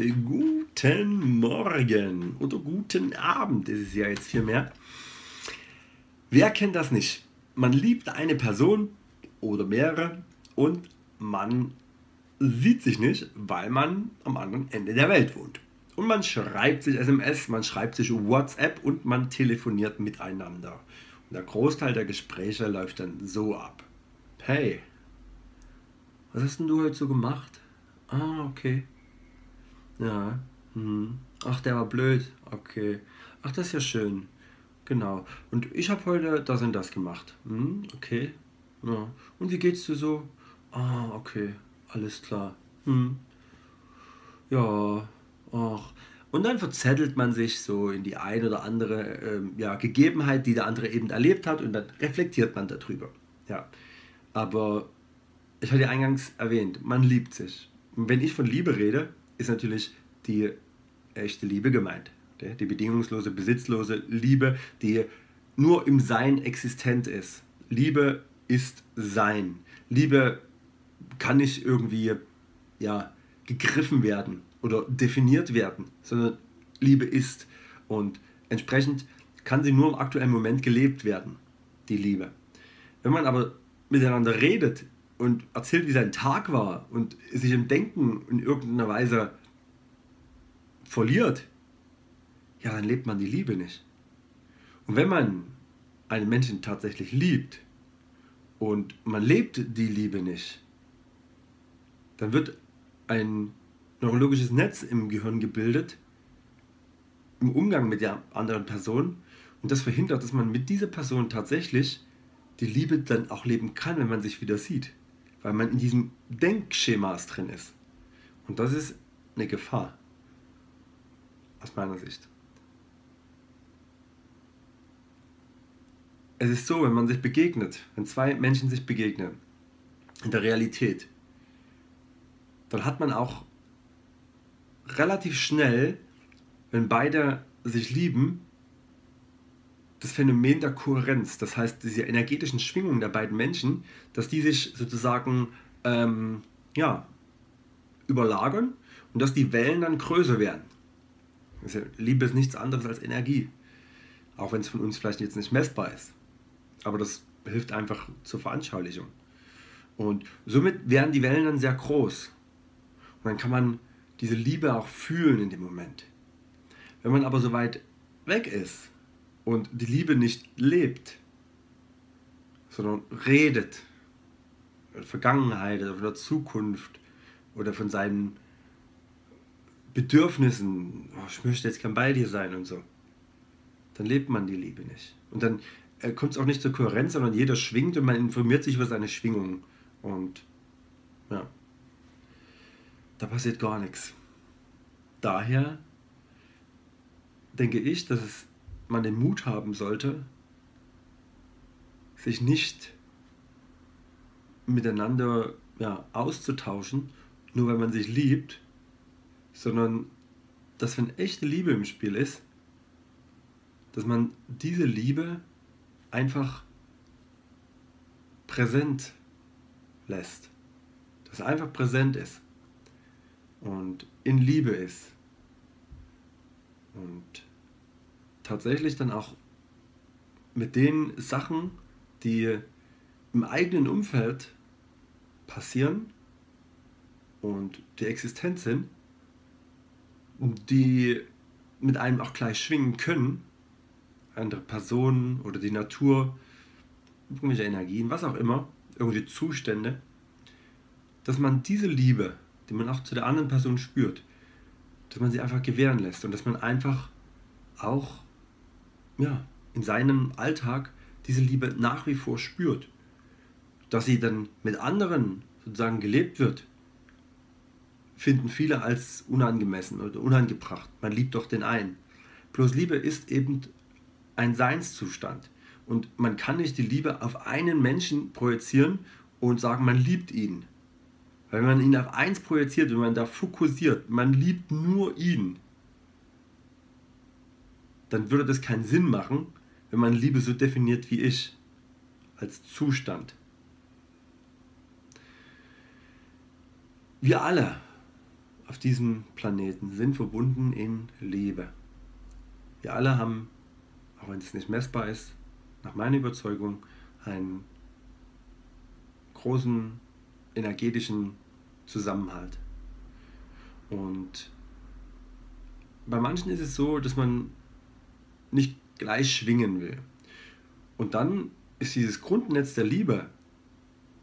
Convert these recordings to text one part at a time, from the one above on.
Guten Morgen oder guten Abend ist es ja jetzt viel mehr. Wer kennt das nicht? Man liebt eine Person oder mehrere und man sieht sich nicht, weil man am anderen Ende der Welt wohnt. Und man schreibt sich SMS, man schreibt sich WhatsApp und man telefoniert miteinander. Und der Großteil der Gespräche läuft dann so ab. Hey, was hast denn du heute so gemacht? Ah, okay. Ja. Hm. Ach, der war blöd. Okay. Ach, das ist ja schön. Genau. Und ich habe heute das und das gemacht. Hm, okay. Ja. Und wie geht's dir so? Ah, okay. Alles klar. Hm. Ja. Ach. Und dann verzettelt man sich so in die eine oder andere ähm, ja, Gegebenheit, die der andere eben erlebt hat, und dann reflektiert man darüber. Ja. Aber ich hatte ja eingangs erwähnt, man liebt sich. Und wenn ich von Liebe rede, ist natürlich die echte Liebe gemeint. Die bedingungslose, besitzlose Liebe, die nur im Sein existent ist. Liebe ist Sein. Liebe kann nicht irgendwie ja, gegriffen werden oder definiert werden, sondern Liebe ist. Und entsprechend kann sie nur im aktuellen Moment gelebt werden, die Liebe. Wenn man aber miteinander redet und erzählt, wie sein Tag war und sich im Denken in irgendeiner Weise verliert, ja, dann lebt man die Liebe nicht. Und wenn man einen Menschen tatsächlich liebt und man lebt die Liebe nicht, dann wird ein neurologisches Netz im Gehirn gebildet, im Umgang mit der anderen Person und das verhindert, dass man mit dieser Person tatsächlich die Liebe dann auch leben kann, wenn man sich wieder sieht, weil man in diesem Denkschemas drin ist. Und das ist eine Gefahr aus meiner Sicht. Es ist so, wenn man sich begegnet, wenn zwei Menschen sich begegnen, in der Realität, dann hat man auch relativ schnell, wenn beide sich lieben, das Phänomen der Kohärenz, das heißt diese energetischen Schwingungen der beiden Menschen, dass die sich sozusagen ähm, ja, überlagern und dass die Wellen dann größer werden. Liebe ist nichts anderes als Energie. Auch wenn es von uns vielleicht jetzt nicht messbar ist. Aber das hilft einfach zur Veranschaulichung. Und somit werden die Wellen dann sehr groß. Und dann kann man diese Liebe auch fühlen in dem Moment. Wenn man aber so weit weg ist und die Liebe nicht lebt, sondern redet, von Vergangenheit oder von der Zukunft oder von seinen Bedürfnissen, oh, ich möchte jetzt kein bei dir sein und so, dann lebt man die Liebe nicht. Und dann äh, kommt es auch nicht zur Kohärenz, sondern jeder schwingt und man informiert sich über seine Schwingung. Und ja, da passiert gar nichts. Daher denke ich, dass es, man den Mut haben sollte, sich nicht miteinander ja, auszutauschen, nur weil man sich liebt, sondern dass wenn echte Liebe im Spiel ist, dass man diese Liebe einfach präsent lässt. Dass er einfach präsent ist und in Liebe ist. Und tatsächlich dann auch mit den Sachen, die im eigenen Umfeld passieren und die existent sind, die mit einem auch gleich schwingen können, andere Personen oder die Natur, irgendwelche Energien, was auch immer, irgendwelche Zustände, dass man diese Liebe, die man auch zu der anderen Person spürt, dass man sie einfach gewähren lässt und dass man einfach auch ja, in seinem Alltag diese Liebe nach wie vor spürt. Dass sie dann mit anderen sozusagen gelebt wird, finden viele als unangemessen oder unangebracht. Man liebt doch den einen. Bloß Liebe ist eben ein Seinszustand. Und man kann nicht die Liebe auf einen Menschen projizieren und sagen, man liebt ihn. Weil man ihn auf eins projiziert, wenn man da fokussiert, man liebt nur ihn, dann würde das keinen Sinn machen, wenn man Liebe so definiert wie ich, als Zustand. Wir alle auf diesem Planeten sind verbunden in Liebe. Wir alle haben, auch wenn es nicht messbar ist, nach meiner Überzeugung einen großen energetischen Zusammenhalt. Und bei manchen ist es so, dass man nicht gleich schwingen will. Und dann ist dieses Grundnetz der Liebe,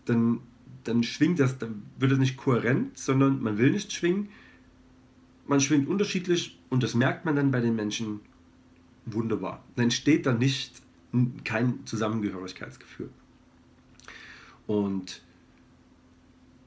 dann, dann schwingt das, dann wird es nicht kohärent, sondern man will nicht schwingen. Man schwingt unterschiedlich und das merkt man dann bei den Menschen wunderbar. Dann entsteht dann nicht kein Zusammengehörigkeitsgefühl. Und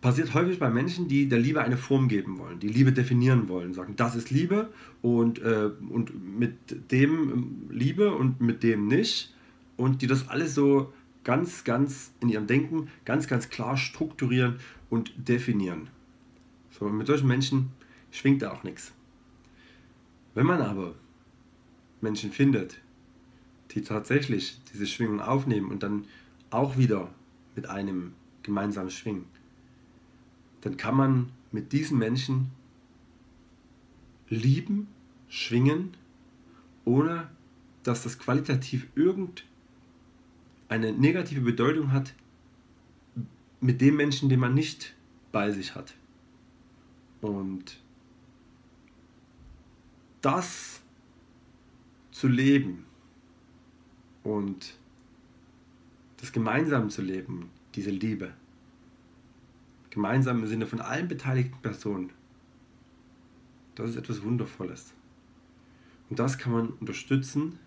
passiert häufig bei Menschen, die der Liebe eine Form geben wollen, die Liebe definieren wollen, sagen, das ist Liebe und, äh, und mit dem ähm, Liebe und mit dem nicht und die das alles so ganz, ganz in ihrem Denken ganz, ganz klar strukturieren und definieren. So, mit solchen Menschen schwingt da auch nichts. Wenn man aber Menschen findet, die tatsächlich diese Schwingung aufnehmen und dann auch wieder mit einem gemeinsam schwingen, dann kann man mit diesen Menschen lieben, schwingen, ohne dass das qualitativ irgendeine negative Bedeutung hat mit dem Menschen, den man nicht bei sich hat. Und das zu leben und das gemeinsam zu leben, diese Liebe, gemeinsam im Sinne von allen beteiligten Personen. Das ist etwas Wundervolles. Und das kann man unterstützen,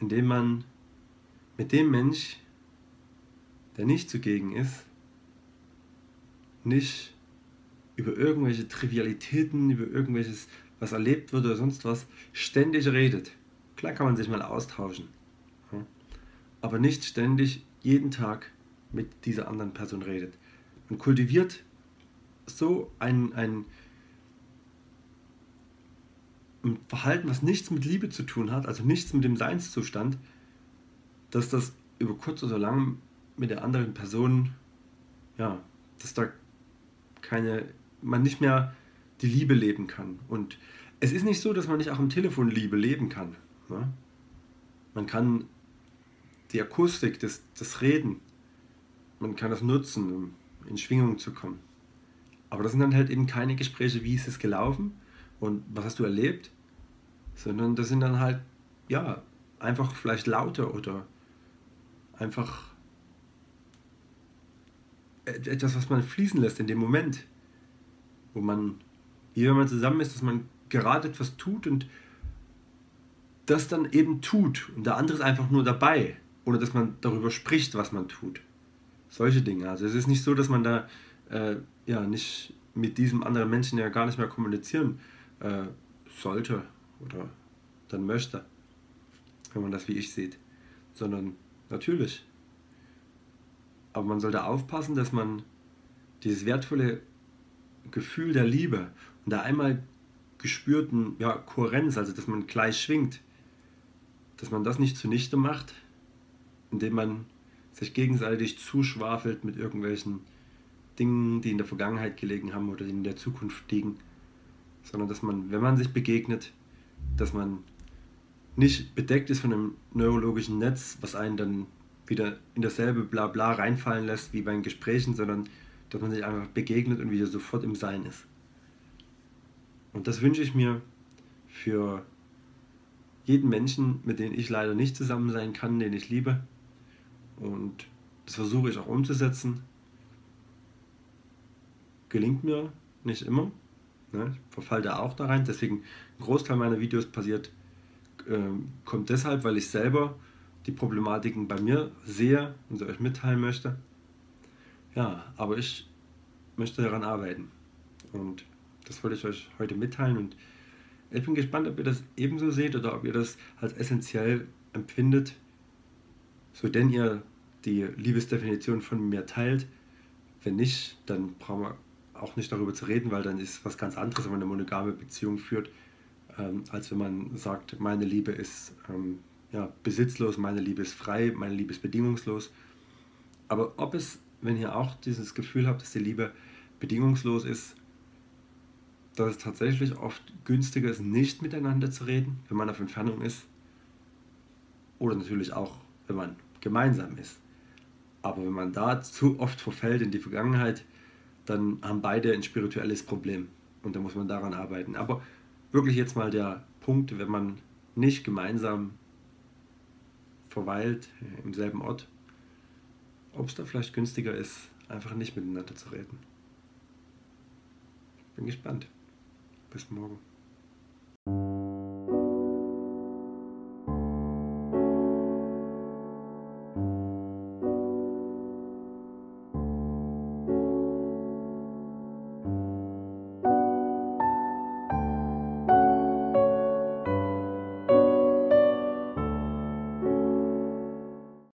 indem man mit dem Mensch, der nicht zugegen ist, nicht über irgendwelche Trivialitäten, über irgendwelches, was erlebt wird oder sonst was, ständig redet. Klar kann man sich mal austauschen, aber nicht ständig jeden Tag mit dieser anderen Person redet und kultiviert so ein, ein, ein Verhalten, was nichts mit Liebe zu tun hat, also nichts mit dem Seinszustand, dass das über kurz oder lang mit der anderen Person, ja, dass da keine, man nicht mehr die Liebe leben kann. Und es ist nicht so, dass man nicht auch am Telefon Liebe leben kann. Ne? Man kann die Akustik, das, das Reden, man kann das nutzen, in Schwingung zu kommen. Aber das sind dann halt eben keine Gespräche, wie ist es gelaufen und was hast du erlebt, sondern das sind dann halt, ja, einfach vielleicht lauter oder einfach etwas, was man fließen lässt in dem Moment, wo man, wie wenn man zusammen ist, dass man gerade etwas tut und das dann eben tut und der andere ist einfach nur dabei, ohne dass man darüber spricht, was man tut solche Dinge. Also es ist nicht so, dass man da äh, ja nicht mit diesem anderen Menschen ja gar nicht mehr kommunizieren äh, sollte oder dann möchte, wenn man das wie ich sieht, sondern natürlich. Aber man sollte aufpassen, dass man dieses wertvolle Gefühl der Liebe und der einmal gespürten ja, Kohärenz, also dass man gleich schwingt, dass man das nicht zunichte macht, indem man sich gegenseitig zuschwafelt mit irgendwelchen Dingen, die in der Vergangenheit gelegen haben oder die in der Zukunft liegen, sondern dass man, wenn man sich begegnet, dass man nicht bedeckt ist von einem neurologischen Netz, was einen dann wieder in dasselbe Blabla reinfallen lässt wie bei den Gesprächen, sondern dass man sich einfach begegnet und wieder sofort im Sein ist. Und das wünsche ich mir für jeden Menschen, mit dem ich leider nicht zusammen sein kann, den ich liebe, und das versuche ich auch umzusetzen. Gelingt mir nicht immer. Ne? Ich verfalle da auch da rein. Deswegen ein Großteil meiner Videos passiert, äh, kommt deshalb, weil ich selber die Problematiken bei mir sehe und sie euch mitteilen möchte. Ja, aber ich möchte daran arbeiten. Und das wollte ich euch heute mitteilen. Und ich bin gespannt, ob ihr das ebenso seht oder ob ihr das als essentiell empfindet, so denn ihr die Liebesdefinition von mir teilt. Wenn nicht, dann brauchen wir auch nicht darüber zu reden, weil dann ist was ganz anderes, wenn man eine monogame Beziehung führt, ähm, als wenn man sagt, meine Liebe ist ähm, ja, besitzlos, meine Liebe ist frei, meine Liebe ist bedingungslos. Aber ob es, wenn ihr auch dieses Gefühl habt, dass die Liebe bedingungslos ist, dass es tatsächlich oft günstiger ist, nicht miteinander zu reden, wenn man auf Entfernung ist. Oder natürlich auch, wenn man gemeinsam ist. Aber wenn man da zu oft verfällt in die Vergangenheit, dann haben beide ein spirituelles Problem. Und da muss man daran arbeiten. Aber wirklich jetzt mal der Punkt, wenn man nicht gemeinsam verweilt im selben Ort, ob es da vielleicht günstiger ist, einfach nicht miteinander zu reden. Bin gespannt. Bis morgen.